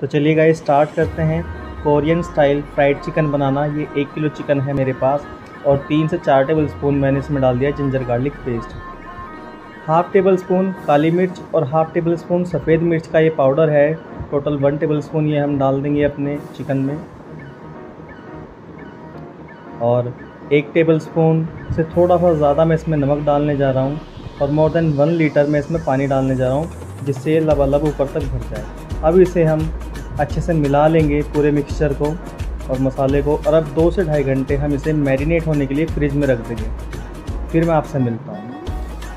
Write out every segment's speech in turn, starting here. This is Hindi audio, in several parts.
तो चलिए गाइस स्टार्ट करते हैं। कोरियन स्टाइल फ्राइड चिकन बनाना। ये एक किलो चिकन है मेरे पास और तीन से चार टेबल स्पून मैंने इसमें डाल दिया ginger garlic paste half tablespoon काली मिर्च और हाफ़ टेबल स्पून सफ़ेद मिर्च का ये पाउडर है। टोटल वन टेबल स्पून ये हम डाल देंगे अपने चिकन में। और एक टेबल स्पून से थोड़ा सा ज़्यादा मैं इसमें नमक डालने जा रहा हूँ और मोर देन वन लीटर में इसमें पानी डालने जा रहा हूँ, जिससे ये लबालब ऊपर तक भर जाए। अब इसे हम अच्छे से मिला लेंगे पूरे मिक्सचर को और मसाले को और अब दो से ढाई घंटे हम इसे मैरिनेट होने के लिए फ्रिज में रख देंगे। फिर मैं आपसे मिलता हूँ।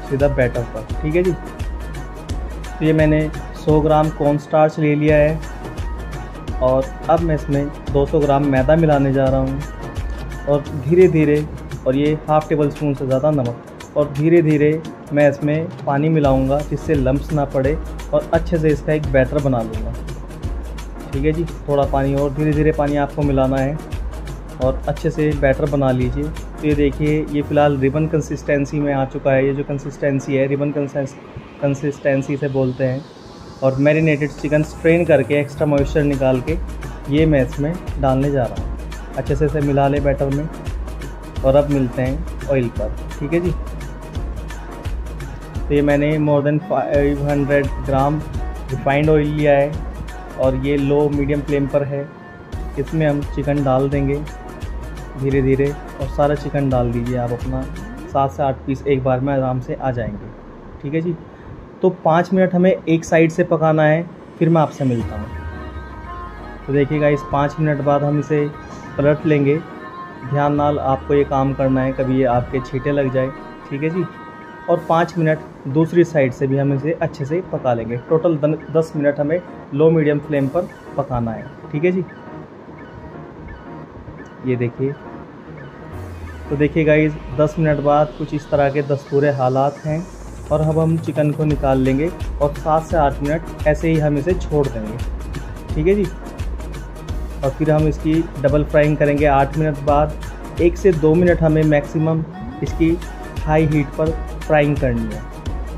सीधा बैटर पर, ठीक है जी? तो ये मैंने 100 ग्राम कॉर्न स्टार्च ले लिया है और अब मैं इसमें 200 ग्राम मैदा मिलाने जा रहा हूँ और धीरे धीरे और ये हाफ़ टेबल स्पून से ज़्यादा नमक। और धीरे धीरे मैं इसमें पानी मिलाऊँगा जिससे लम्ब्स ना पड़े और अच्छे से इसका एक बैटर बना लूँगा। ठीक है जी? थोड़ा पानी और धीरे धीरे पानी आपको मिलाना है और अच्छे से बैटर बना लीजिए। तो ये देखिए, ये फ़िलहाल रिबन कंसिस्टेंसी में आ चुका है। ये जो कंसिस्टेंसी है, रिबन कंसिस्टेंसी से बोलते हैं और मैरिनेटेड चिकन स्ट्रेन करके एक्स्ट्रा मॉइस्चर निकाल के ये मैं इसमें डालने जा रहा हूँ। अच्छे से इसे मिला ले बैटर में और अब मिलते हैं ऑयल पर। ठीक है जी? तो ये मैंने more than 500 gram refined oil लिया है और ये लो मीडियम फ्लेम पर है। इसमें हम चिकन डाल देंगे धीरे धीरे और सारा चिकन डाल दीजिए। आप अपना सात से आठ पीस एक बार में आराम से आ जाएँगे। ठीक है जी? तो पाँच मिनट हमें एक साइड से पकाना है, फिर मैं आपसे मिलता हूँ। तो देखिएगा, इस पाँच मिनट बाद हम इसे पलट लेंगे। ध्यान नाल आपको ये काम करना है, कभी ये आपके छीटे लग जाए। ठीक है जी? और पाँच मिनट दूसरी साइड से भी हम इसे अच्छे से पका लेंगे। टोटल दस मिनट हमें लो मीडियम फ्लेम पर पकाना है। ठीक है जी? ये देखिए। तो देखिए गाइज़ दस मिनट बाद कुछ इस तरह के दस पूरे हालात हैं और अब हम चिकन को निकाल लेंगे और सात से आठ मिनट ऐसे ही हम इसे छोड़ देंगे। ठीक है जी? और फिर हम इसकी डबल फ्राइंग करेंगे आठ मिनट बाद। एक से दो मिनट हमें मैक्सिमम इसकी हाई हीट पर फ्राइंग करनी है।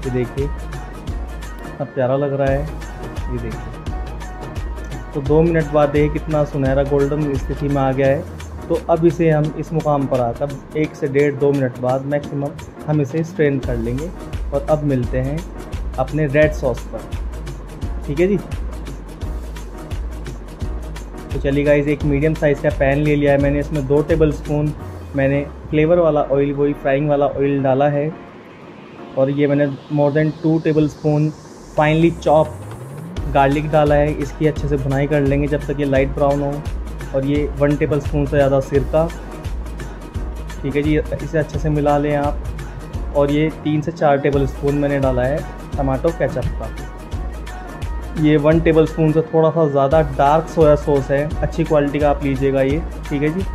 ये देखिए, कितना प्यारा लग रहा है। ये देखिए। तो दो मिनट बाद देखिए कितना सुनहरा गोल्डन स्थिति में आ गया है। तो अब इसे हम इस मुकाम पर आकर, एक से डेढ़, दो मिनट बाद मैक्सिमम हम इसे स्ट्रेन कर लेंगे और अब मिलते हैं अपने रेड सॉस पर। ठीक है जी? तो चलिए गाइज़ एक मीडियम साइज़ का पैन ले लिया है मैंने। इसमें दो टेबल स्पून मैंने फ्लेवर वाला ऑयल वही फ्राइंग वाला ऑयल डाला है। और ये मैंने more than two tablespoon finely chop garlic डाला है। इसकी अच्छे से भुनाई कर लेंगे जब तक ये लाइट ब्राउन हो। और ये वन टेबल स्पून से ज़्यादा सिरका। ठीक है जी, इसे अच्छे से मिला लें आप। और ये तीन से चार टेबल स्पून मैंने डाला है टमाटो केचप का। ये वन टेबल स्पून से थोड़ा सा ज़्यादा डार्क सोया सॉस है। अच्छी क्वालिटी का आप लीजिएगा ये। ठीक है जी?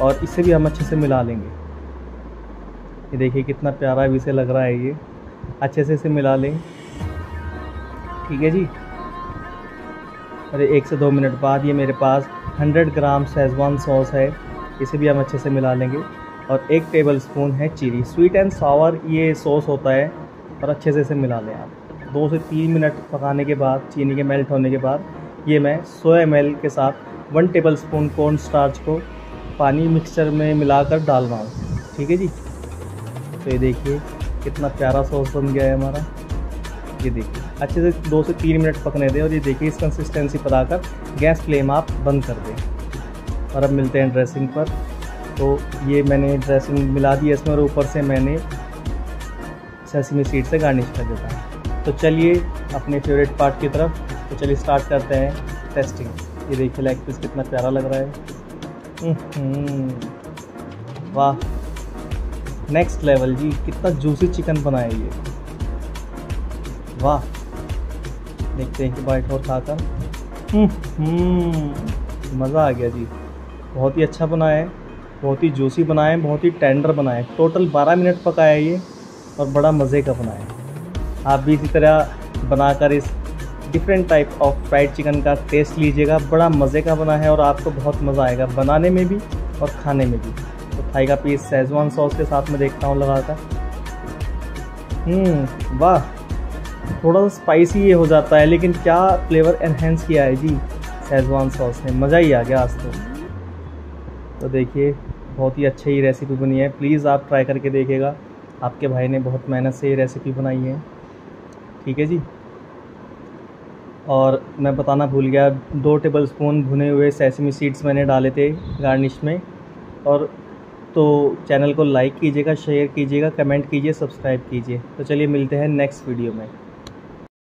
और इसे भी हम अच्छे से मिला लेंगे। ये देखिए कितना प्यारा भी से लग रहा है ये। अच्छे से इसे मिला लें। ठीक है जी। अरे, एक से दो मिनट बाद ये मेरे पास 100 ग्राम शेजवान सॉस है। इसे भी हम अच्छे से मिला लेंगे। और एक टेबल स्पून है चीरी स्वीट एंड सावर ये सॉस होता है और अच्छे से इसे मिला लें आप। दो से तीन मिनट पकाने के बाद, चीनी के मेल्ट होने के बाद, ये मैं सौ एम के साथ one tablespoon corn starch को पानी मिक्सचर में मिलाकर डाल रहा हूँ। ठीक है जी? तो ये देखिए, कितना प्यारा सॉस बन गया है हमारा। ये देखिए, अच्छे से दो से तीन मिनट पकने दें और ये देखिए, इस कंसिस्टेंसी पर आकर गैस फ्लेम आप बंद कर दें। और अब मिलते हैं ड्रेसिंग पर। तो ये मैंने ड्रेसिंग मिला दी है इसमें और ऊपर से मैंने सेसमी सीड से गार्निश कर देता है। तो चलिए, अपने फेवरेट पार्ट की तरफ़। तो चलिए स्टार्ट करते हैं टेस्टिंग ये देखिए लाइक पीस कितना प्यारा लग रहा है। वाह। नेक्स्ट लेवल जी, कितना जूसी चिकन बनाया ये। वाह। देखते हैं कि बाइट और खाकर हम्म। मज़ा आ गया, जी। बहुत ही अच्छा बनाया है। बहुत ही जूसी बनाया है, बहुत ही टेंडर बनाया है। टोटल 12 मिनट पकाया है ये और बड़ा मज़े का बनाया है। आप भी इसी तरह बनाकर इस different type of fried chicken का टेस्ट लीजिएगा, बड़ा मज़े का बना है और आपको बहुत मज़ा आएगा बनाने में भी और खाने में भी। तो थाई का पीस सेजवान सॉस के साथ में देखता हूँ लगाकर हम्म वाह, थोड़ा सा स्पाइसी ये हो जाता है, लेकिन क्या फ्लेवर एनहेंस किया है जी शेजवान सॉस ने? मज़ा ही आ गया आज तो। तो देखिए, बहुत ही अच्छी ही रेसिपी बनी है। प्लीज़ आप ट्राई करके देखिएगा। आपके भाई ने बहुत मेहनत से ये रेसिपी बनाई है। ठीक है जी? और मैं बताना भूल गया, दो टेबल स्पून भुने हुए सेसमी सीड्स मैंने डाले थे गार्निश में। और तो चैनल को लाइक कीजिएगा शेयर कीजिएगा कमेंट कीजिए सब्सक्राइब कीजिए। तो चलिए मिलते हैं नेक्स्ट वीडियो में।